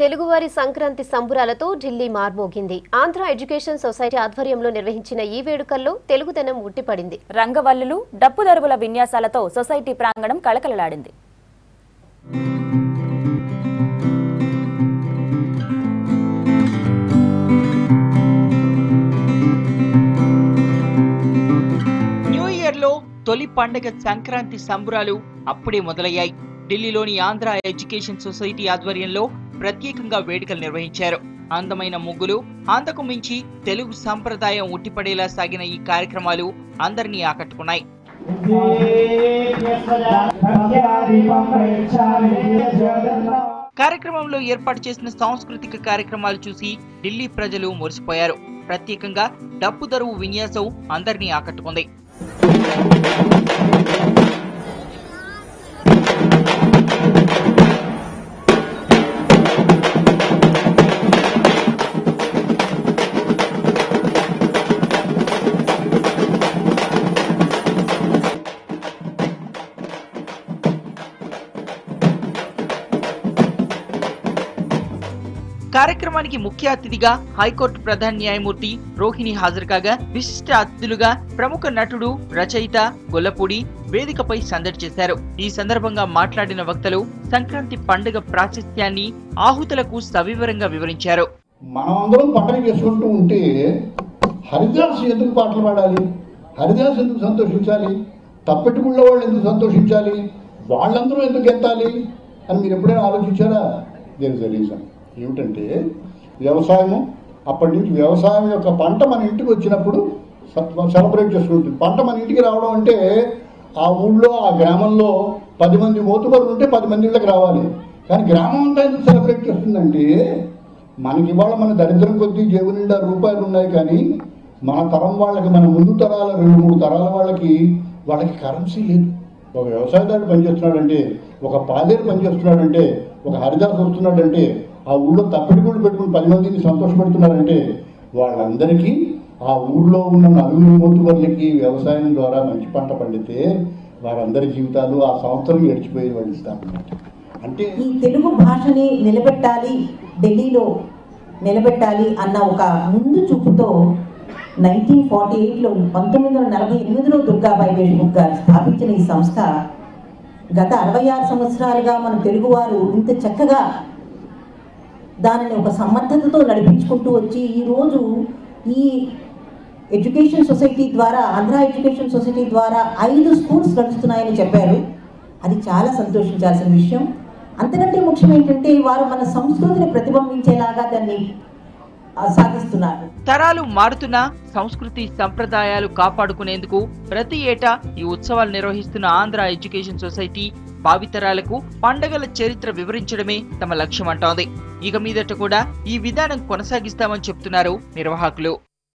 తెలుగువారి సంక్రాంతి సంబురాలతో ఢిల్లీ మార్మోగింది. ఆంధ్ర ఎడ్యుకేషన్ సొసైటీ ఆధ్వర్యంలో నిర్వహించిన ఈ వేడుకల్లో తెలుగుదనం ఉట్టిపడింది. రంగవల్లులు డప్పు దరువుల విన్యాసాలతో సొసైటీ ప్రాంగణం కళకళలాడింది. న్యూ ఇయర్లో తొలి పండగ సంక్రాంతి సంబురాలు అప్పుడే మొదలయ్యాయి. ఢిల్లీలోని ఆంధ్ర ఎడ్యుకేషన్ సొసైటీ ఆధ్వర్యంలో ప్రత్యేకంగా వేడుకలు నిర్వహించారు. అందమైన ముగ్గులు అంతకు మించి తెలుగు సంప్రదాయం ఉట్టిపడేలా సాగిన ఈ కార్యక్రమాలు అందరినీ ఆకట్టుకున్నాయి. కార్యక్రమంలో ఏర్పాటు చేసిన సాంస్కృతిక కార్యక్రమాలు చూసి ఢిల్లీ ప్రజలు మురిసిపోయారు. ప్రత్యేకంగా డప్పు దరువు విన్యాసం అందరినీ ఆకట్టుకుంది. కార్యక్రమానికి ముఖ్య అతిథిగా హైకోర్టు ప్రధాన న్యాయమూర్తి రోహిణి హాజరు కాగా విశిష్ట అతిథులుగా ప్రముఖ నటుడు రచయిత గొల్లపూడి వేదికపై సందడి చేశారు. ఈ సందర్భంగా మాట్లాడిన వక్తలు సంక్రాంతి పండుగ ప్రాశస్త్యాన్ని ఆహుతులకు సవివరంగా వివరించారు. మనం చేసుకుంటూ ఉంటే హరిదాస్ ఎందుకు పాటలు పాడాలి? హరిదాస్ ఎందుకు సంతోషించాలి? తప్పెట్టుకుళ్ళ వాళ్ళు ఎందుకు సంతోషించాలి? వాళ్ళందరూ ఎందుకు ఎత్తాలి అని మీరు ఎప్పుడైనా ఆలోచించారా? దేని ఇస్ రీజన్ ఏమిటంటే వ్యవసాయము అప్పటి నుంచి వ్యవసాయం యొక్క పంట మన ఇంటికి వచ్చినప్పుడు సెలబ్రేట్ చేసుకుంటుంది పంట మన ఇంటికి రావడం అంటే ఆ ఊళ్ళో ఆ గ్రామంలో పది మంది మోతుబరులు ఉంటే పది మంది ఇళ్ళకి రావాలి. కానీ గ్రామం అంతా ఎందుకు సెలబ్రేట్ చేస్తుందంటే మనకి ఇవాళ మన దరిద్రం కొద్దీ జేబు నిండా రూపాయలు ఉన్నాయి కానీ మన తరం వాళ్ళకి మన ముందు తరాల రెండు మూడు తరాల వాళ్ళకి వాళ్ళకి కరెన్సీ లేదు. ఒక వ్యవసాయదారుడు పనిచేస్తున్నాడంటే ఒక పాలేరు పనిచేస్తున్నాడంటే ఒక హరిదాస్ వస్తున్నాడంటే ఆ ఊళ్ళో తప్పిడి గుళ్ళు పెట్టుకుని పది మందిని సంతోషపెడుతున్నారంటే వాళ్ళందరికీ ఆ ఊళ్ళో ఉన్న నలుగురు మోతుబర్లకి వ్యవసాయం ద్వారా మంచి పంట పండితే వారందరి జీవితాలు ఆ సంవత్సరం గడిచిపోయి వాళ్ళు అంటే ఈ తెలుగు భాషని నిలబెట్టాలి ఢిల్లీలో నిలబెట్టాలి అన్న ఒక ముందు చూపుతో నైన్టీన్ ఫార్టీ ఎయిట్లో పంతొమ్మిది వందల నలభై ఎనిమిదిలో దుర్గాబాయి దేశ్ముఖ్ గారు స్థాపించిన ఈ సంస్థ గత అరవై ఆరు సంవత్సరాలుగా మన తెలుగువారు ఇంత చక్కగా దానిని ఒక సమర్థతతో నడిపించుకుంటూ వచ్చి ఈరోజు ఈ ఎడ్యుకేషన్ సొసైటీ ద్వారా ఆంధ్ర ఎడ్యుకేషన్ సొసైటీ ద్వారా ఐదు స్కూల్స్ నడుస్తున్నాయని చెప్పారు. అది చాలా సంతోషించాల్సిన విషయం. అంతకంటే ముఖ్యం ఏంటంటే వారు మన సంస్కృతిని ప్రతిబింబించేలాగా దాన్ని సాధిస్తున్నారు. తరాలు మారుతున్న సంస్కృతి సంప్రదాయాలు కాపాడుకునేందుకు ప్రతి ఏటా ఈ ఉత్సవాలు నిర్వహిస్తున్న ఆంధ్ర ఎడ్యుకేషన్ సొసైటీ భావితరాలకు పండగల చరిత్ర వివరించడమే తమ లక్ష్యం అంటోంది. ఇక మీదట కూడా ఈ విధానం కొనసాగిస్తామని చెప్తున్నారు నిర్వాహకులు.